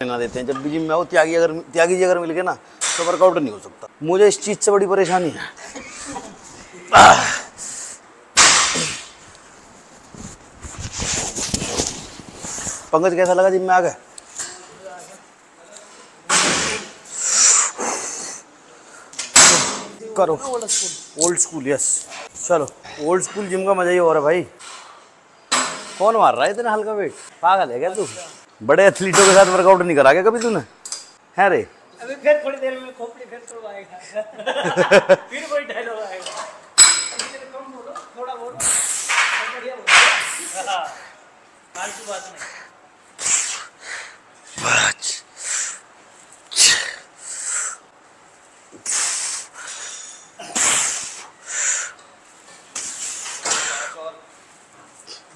ना देते हैं। जब भी जिम में आओ त्यागी अगर त्यागी जी अगर मिल गए ना तो वर्कआउट नहीं हो सकता। मुझे इस चीज़ से बड़ी परेशानी है। पंकज, कैसा लगा जिम में आ गए करो। ओल्ड स्कूल यस चलो ओल्ड स्कूल जिम का मज़ा ही हो रहा है भाई। कौन मार रहा है इतना हल्का वेट पागल है क्या तू? बड़े एथलीटों के साथ वर्कआउट नहीं करा क्या कभी तूने? है रे? अभी फिर थोड़ी देर में खोपड़ी फिर तो आएगा फिर कोई डायलॉग आएगा। अभी तेरे कम बोलो थोड़ा बोलो। बढ़िया बोलो हाँ, फालतू बात नहीं।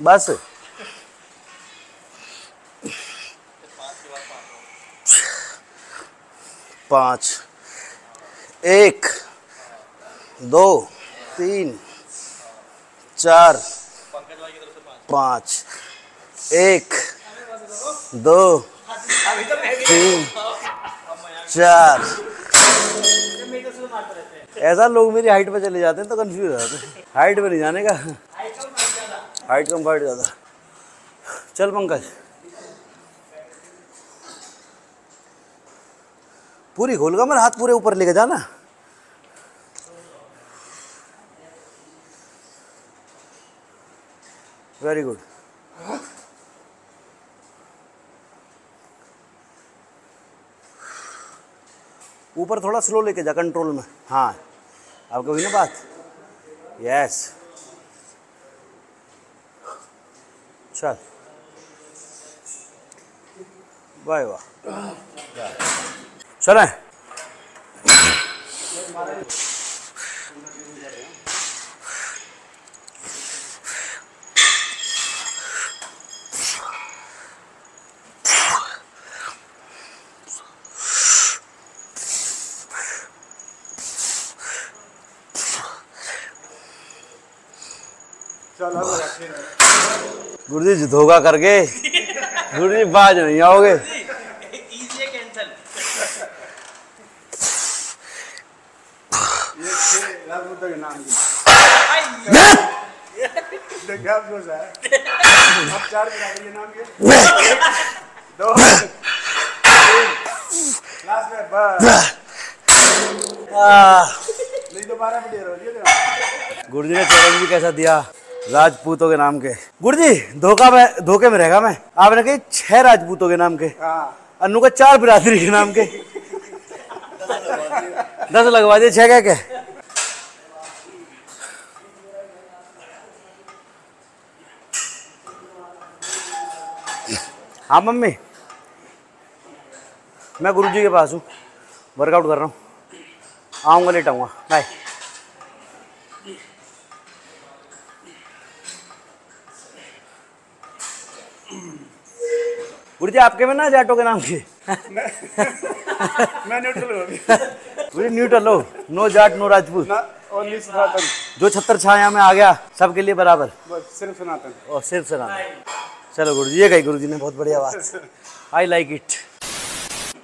बस। पाँच, एक, दो, तीन, चार, पाँच, एक, दो, तीन, चार। ऐसा लोग मेरी हाइट पे चले जाते हैं तो कंफ्यूज हो जाते हैं। हाइट पे नहीं जाने का। हाइट कम हाइट ज़्यादा। चल पंकज। पूरी खोल का मेरा, हाथ पूरे ऊपर लेके जाना। वेरी गुड ऊपर थोड़ा स्लो लेके जा कंट्रोल में। हाँ। आपको हुई ना बात? यस चल। वाह वाह चलें। गुरु जी धोखा करके। गुरु जी बाज नहीं आओगे इजी है कैंसिल राजपूतों के नाम की मैं जो है अब चार बिरादरी के नाम के। दो। लास्ट में बस। आ, नहीं तो बारह मिनट हो गुरु जी ने चैलेंज भी कैसा दिया? राजपूतों के नाम के। गुरु जी धोखा में धोखे में रहेगा मैं? आपने कही छह राजपूतों के नाम के। हाँ। अन्नू का चार बिरादरी के नाम के। दस लगवा दिए छह क्या क्या? हाँ मम्मी। मैं गुरु जी के पास हूँ। वर्कआउट कर रहा हूँ। आऊँगा लेट आऊँगा। बाय गुरु जी आपके में ना जाटो के नाम के। मैं न्यूट्रल हो न्यूट्रल हो। No Jat no Rajput Sanatan. जो छत्र छाया में आ गया सबके लिए बराबर। बस सिर्फ़ सनातन। और सिर्फ़ सना चलो गुरु जी ये कही गुरु जी ने बहुत बढ़िया बात आई लाइक इट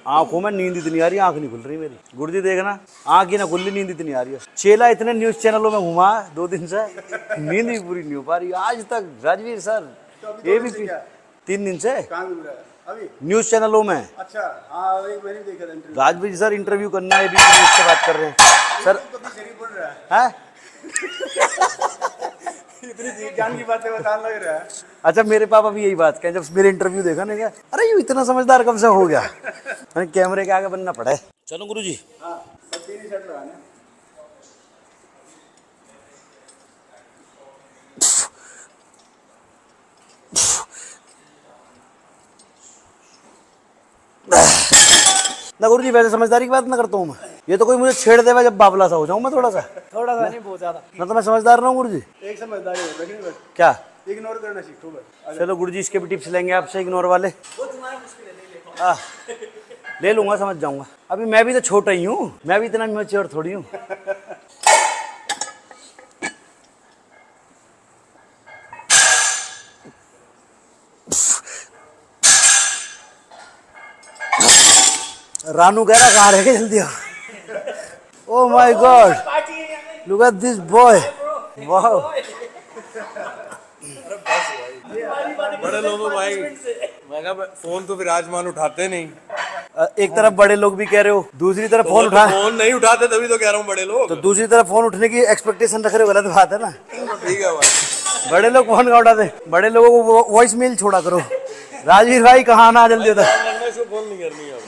आँखों में नींद इतनी आ रही है आँख नहीं खुल रही मेरी। गुरु जी देखना आँख ही ना खुली नींद इतनी आ रही है। चेला इतने न्यूज़ चैनलों में घुमा दो दिन से नींद भी पूरी नहीं हो पा रही। आज तक राजवीर सर ये भी तीन दिन से रहा न्यूज़ चैनलों में। अच्छा हाँ राजवीर सर इंटरव्यू करना है से बात कर रहे हैं। सर रहा है। है? इतनी जान की बातें बताने लग रहा है। अच्छा मेरे पापा भी यही बात कहें जब मेरे इंटरव्यू देखा ना क्या अरे यू इतना समझदार कब से हो गया? मैंने कैमरे के आगे बनना पड़ा है। चलो गुरु जी हाँ ही ना गुरु जी वैसे समझदारी की बात ना करता हूँ मैं। ये तो कोई मुझे छेड़ देगा जब बाबला सा हो जाऊँ मैं थोड़ा सा। थोड़ा सा नहीं बहुत ज़्यादा। ना तो मैं समझदार ना हूँ गुरु जी एक समझदारी है क्या? इग्नोर करना सीखो बस। चलो गुरु जी इसके भी टिप्स लेंगे आपसे इग्नोर वाले। वो तुम्हारा मुश्किल है ले ले आ, ले लूँगा समझ जाऊँगा। अभी मैं भी तो छोटा ही हूँ। मैं भी इतना मेच्योर थोड़ी हूँ। रानू कह रहा कहाँ रह गए जल्दी? आओ ओ my God. Look at this boy वाह बड़े लोगों भाई मैं कहा फ़ोन तो विराजमान उठाते नहीं। एक तरफ़ बड़े लोग भी कह रहे हो दूसरी तरफ़ फ़ोन उठा फ़ोन नहीं उठाते तभी तो कह रहा हूँ बड़े लोग। तो दूसरी तरफ़ फ़ोन उठने की एक्सपेक्टेशन रख रहे हो गलत बात है ना? ठीक है भाई। बड़े लोग फ़ोन का उठाते? बड़े लोगों को वॉइस मेल छोड़ा करो। राजवीर भाई कहाँ आना जल्दी होता? फ़ोन नहीं करनी अब।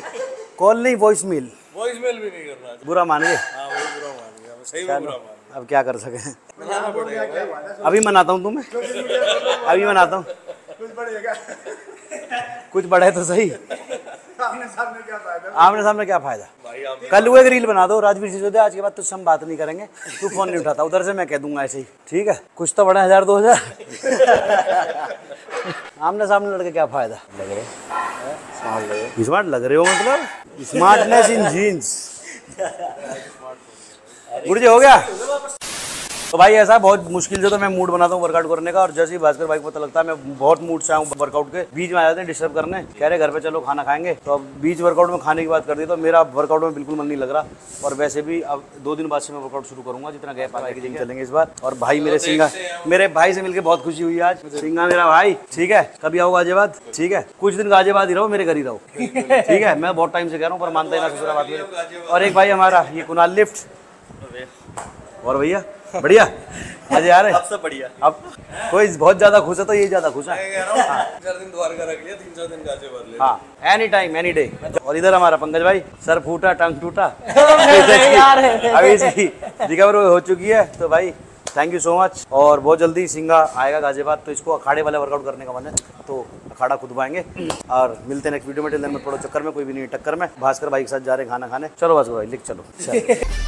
कॉल नहीं वॉइस मेल वॉइस मेल भी नहीं करना बुरा मान गए हाँ बुरा मान सही में बुरा मान अब क्या कर सके? अभी मनाता हूँ तुम्हें। अभी मनाता हूँ। बढ़ेगा। कुछ बढ़े तो सही। सामने सामने क्या फ़ायदा? आमने सामने क्या फ़ायदा? कल वो एक रील बना दो राजवीर सिसोदिया आज के बाद तुझसे हम बात नहीं करेंगे। तू फ़ोन नहीं उठाता उधर से मैं कह दूँगा ऐसे ही। ठीक है? कुछ तो बड़ा हज़ार दो हज़ार। आमने सामने लड़के क्या फ़ायदा? लग रहे स्मार्ट लग रहे हो। मतलब? स्मार्टनेस इन जीन्स। गुरु जी हो गया? तो भाई ऐसा बहुत मुश्किल से तो मैं मूड बनाता हूँ वर्कआउट करने का और जैसे ही भास्कर भाई को पता लगता है मैं बहुत मूड से आऊँ वर्कआउट के। बीच में आ जाते हैं डिस्टर्ब करने कह रहे घर पे चलो खाना खाएँगे। तो अब बीच वर्कआउट में खाने की बात कर दी तो मेरा वर्कआउट में बिल्कुल मन नहीं लग रहा। और वैसे भी अब दो दिन बाद से मैं वर्कआउट शुरू करूँगा जितना गैप आगे की चलेंगे इस बार। और भाई मेरे सिंगा मेरे भाई से मिलकर बहुत खुशी हुई आज। सिंगा मेरा भाई ठीक है? कभी आओ गाजियाबाद? ठीक है? कुछ दिन गाजियाबाद ही रहो मेरे घर ही रहो। ठीक है? मैं बहुत टाइम से कह रहा हूँ पर मानता ही ना ससुरा बात और एक भाई हमारा ये कुनाल लिफ्ट। और भैया? बढ़िया। आज यार। है सबसे बढ़िया। अब कोई बहुत ज़्यादा खुश है तो ये ज़्यादा खुश है। मैं कह रहा हूँ चार दिन द्वारका रख लिया तीन चार दिन हाँ एनी टाइम एनी डे और इधर हमारा पंकज भाई सर फूटा टंग टूटा। अभी इसकी रिकवर हो चुकी है। तो भाई थैंक यू सो मच और बहुत जल्दी सिंगा आएगा गाजियाबाद तो इसको अखाड़े वाले वर्कआउट करने का मन है। तो अखाड़ा खुदवाएँगे और मिलते हैं नेक्स्ट वीडियो में। टिल देन मैं थोड़ा चक्कर में कोई भी नहीं टक्कर में। भास्कर भाई के साथ जा रहे खाना खाने। चलो भास्कर भाई लिख चलो। चलो।